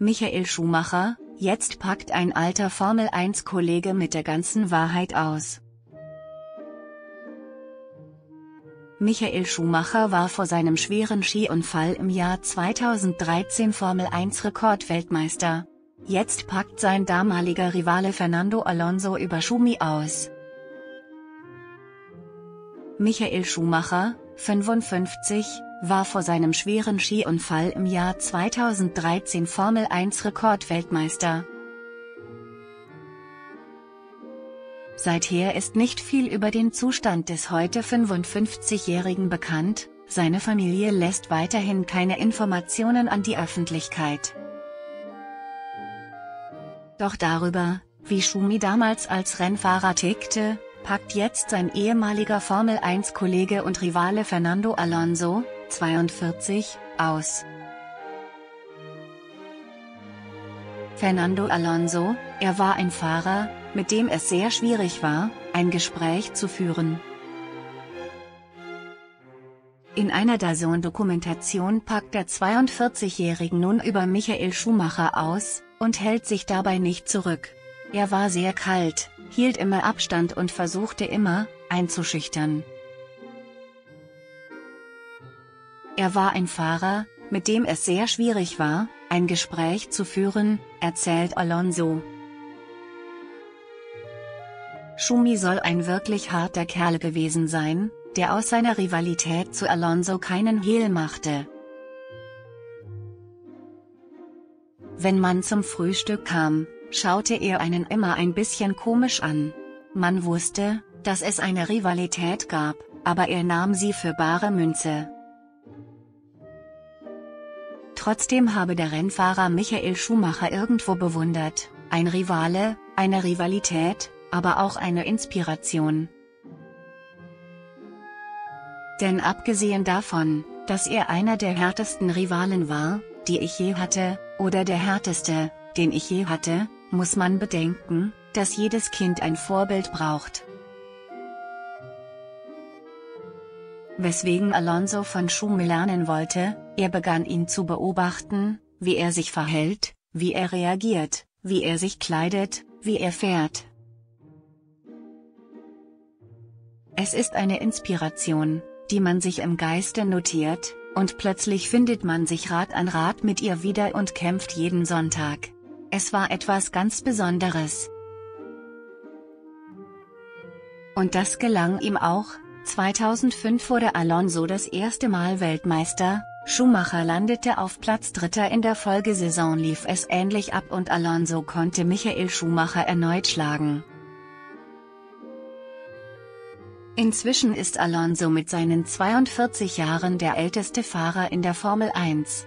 Michael Schumacher, jetzt packt ein alter Formel-1-Kollege mit der ganzen Wahrheit aus. Michael Schumacher war vor seinem schweren Skiunfall im Jahr 2013 Formel-1-Rekordweltmeister. Jetzt packt sein damaliger Rivale Fernando Alonso über Schumi aus. Michael Schumacher, 55, war vor seinem schweren Skiunfall im Jahr 2013 Formel 1 Rekordweltmeister. Seither ist nicht viel über den Zustand des heute 55-Jährigen bekannt, seine Familie lässt weiterhin keine Informationen an die Öffentlichkeit. Doch darüber, wie Schumi damals als Rennfahrer tickte, packt jetzt sein ehemaliger Formel-1-Kollege und Rivale Fernando Alonso, 42, aus. Fernando Alonso, er war ein Fahrer, mit dem es sehr schwierig war, ein Gespräch zu führen. In einer DAZN-Dokumentation packt der 42-Jährige nun über Michael Schumacher aus, und hält sich dabei nicht zurück. Er war sehr kalt, hielt immer Abstand und versuchte immer, einzuschüchtern. Er war ein Fahrer, mit dem es sehr schwierig war, ein Gespräch zu führen, erzählt Alonso. Schumi soll ein wirklich harter Kerl gewesen sein, der aus seiner Rivalität zu Alonso keinen Hehl machte. Wenn man zum Frühstück kam, schaute er einen immer ein bisschen komisch an. Man wusste, dass es eine Rivalität gab, aber er nahm sie für bare Münze. Trotzdem habe der Rennfahrer Michael Schumacher irgendwo bewundert, ein Rivale, eine Rivalität, aber auch eine Inspiration. Denn abgesehen davon, dass er einer der härtesten Rivalen war, die ich je hatte, oder der härteste, den ich je hatte, muss man bedenken, dass jedes Kind ein Vorbild braucht. Weswegen Alonso von Schumi lernen wollte, er begann ihn zu beobachten, wie er sich verhält, wie er reagiert, wie er sich kleidet, wie er fährt. Es ist eine Inspiration, die man sich im Geiste notiert, und plötzlich findet man sich Rat an Rat mit ihr wieder und kämpft jeden Sonntag. Es war etwas ganz Besonderes. Und das gelang ihm auch, 2005 wurde Alonso das erste Mal Weltmeister, Schumacher landete auf Platz Dritter in der Folgesaison lief es ähnlich ab und Alonso konnte Michael Schumacher erneut schlagen. Inzwischen ist Alonso mit seinen 42 Jahren der älteste Fahrer in der Formel 1.